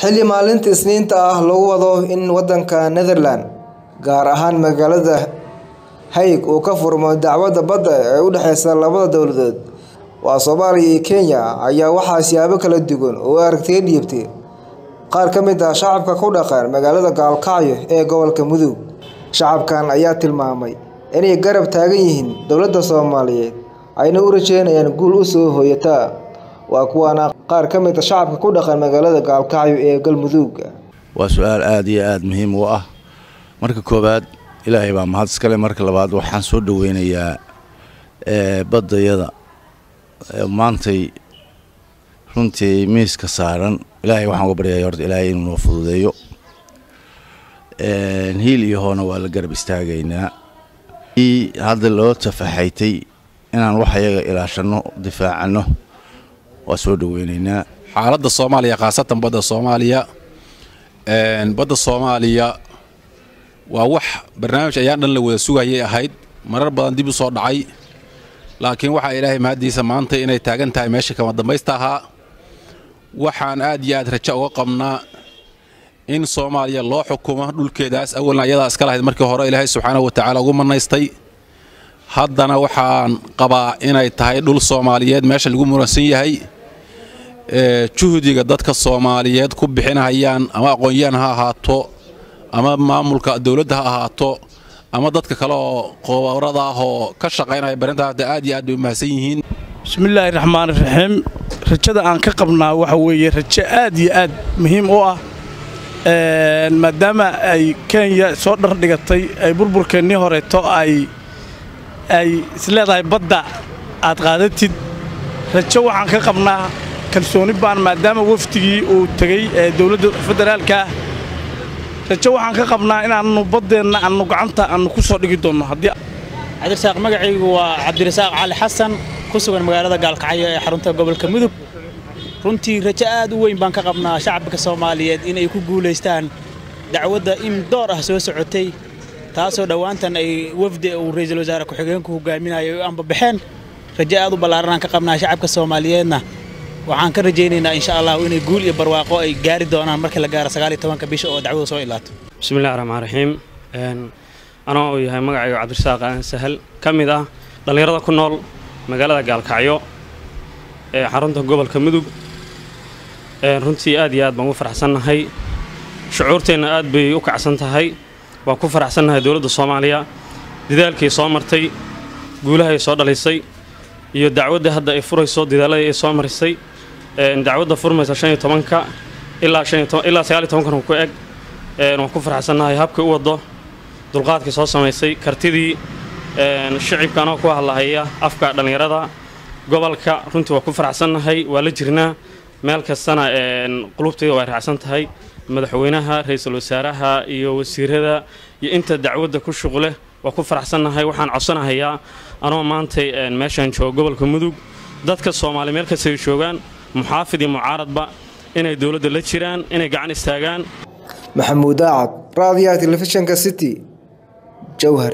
xilli maalinta Isniinta ah lagu wado in waddanka Netherland gaar ahaan magaalada Hague uu ka furmo dacwadda badda ee u dhaxeysa labada dowladood waa Soomaaliya iyo Kenya ayaa waxaa siyaabo kala duwan u aragtiya dhiibtay qaar ka mid ah shacabka ku dhaqan magaalada Gaalkacyo ee gobolka Mudug shacabkan ayaa tilmaamay inay garab taagan yihiin dowladda Soomaaliyeed ayna u rajeynayaan guul u soo hooyata waa kuwaana qaar ka mid ah shacabka ku dhaqan magaalada Gaalkacyo ee Galmudug waa su'aal aada iyo aada muhiim u ah. Marka koowaad ilaahay baa mahad iskale marka labaad waxaan soo dhaweynayaa baddayada. Maantay runtii miiska saaran. Ilaahay waxaan uga baryaya horta ilaahay inuu noo fududeeyo. Hiil iyo hoona waa la garab istaagaynaa. Hadda loo tafaxaytay inaan wax ayaga ilaashanno difaacano waa soo dhaweynaynaa xaaladda soomaaliya khaasatan badda soomaaliya badda soomaaliya waa wax barnaamij ayaan dhan la wada sugayay ahayd marar badan dib u soo dhacay. Laakiin waxaa ilaahay mahaddiisa maanta inay taagan tahay meesha kama dambaysta ahaa. Waxaan aad iyo aad rajo uga qabnaa in soomaaliya loo xukumo dhulkeedaas awalna ayadaa iska lahayd markii hore ilaahay subxaanahu watacaala ugu manaystay haddana waxaan qabaa inay tahay dhul soomaaliyeed meesha lagu muransan yahay juhdiga dadka soomaaliyeed ku bixinayaan ama aqoon-yahan ha ahaato ama maamulka dowladda ha ahaato ama dadka kale oo qobarada ah oo ka shaqaynaya barinta aad iyo aad bay u mahadsan yihiin. Bismillaahi raxmaan raxiim rajada aan ka qabnaa waxa weeye rajo aad iyo aad muhiim u ah maadaama ay kenya soo dhardhigatay ay burburkeennii horeeto ay ay isleedahay badda aad qaadatid rajo waxaan ka qabnaa kalsooni baan maadaama wafdigii uu tegey ee dowladda federaalka. Ah rajo waxaan ka qabnaa inaannu baddeenna aannu gacanta aannu ku soo dhigi doonno cabdirasaaq magacaygu waa cabdirasaaq cali xasan ku sugan magaalada gaalkacyo ee xarunta gobolka mudug runtii rajo aad u weyn baan ka qabnaa shacabka soomaaliyeed inay ku guulaystaan dacwadda in door ah soo socotay taasoo dhowaantan ay wafdi uu ra'iisul wasaare ku-xigeenku hogaaminayo ay u ambabaxeen rajo aad u ballaaranaan ka qabnaa shacabka soomaaliyeedna waxaan ka rajaynaynaa insha allahu inay guul iyo barwaaqo ay gaari doonaan markii la gaaro sagaaliyo tobanka bisha oo dacwadu soo ilaato. Bismillahi raxmaan raxiim anoo uu yahay magacayga cabdirasaaq aan sahal. Ka mid ah dhallinyarada ku nool magaalada gaalkacyo ee xarunta gobolka mudug runtii aad iyo aad baan ugu faraxsannahay. Shucuurteenna aad bay u kacsan tahay waan ku faraxsannahay dowladda soomaaliya. Dadaalkay soo martay guulahay soo dhalisay iyo dacwadda hadda ay furayso dadaaladii ay soo marisay dacwadda furmaysa shan iyo tobanka ilaa ilaa sagaaliyo tobankan ku eg waan ku faraxsannahay habkii u waddo dulqaadkii soo samaysay kartidii shicibka anoo ku hadlahaya afka dhallinyarada gobolka runtii waa ku faraxsannahay waa la jirnaa meel kastana qulubtayda waa raacsan tahay madaxweynaha ra'iisul wasaaraha iyo wasiirada iyo inta dacwadda ku shuqleh waa ku faraxsannahay waxaan codsanahayaa anoo maantay meeshaan joogo gobolka mudug dadka soomaaliya meel kastay joogaan muxaafid iyo mucaaradba inay dowladda la jiraan inay gacan istaagaan. Maxamuud aacad raadiyaha telefishinka city jowhar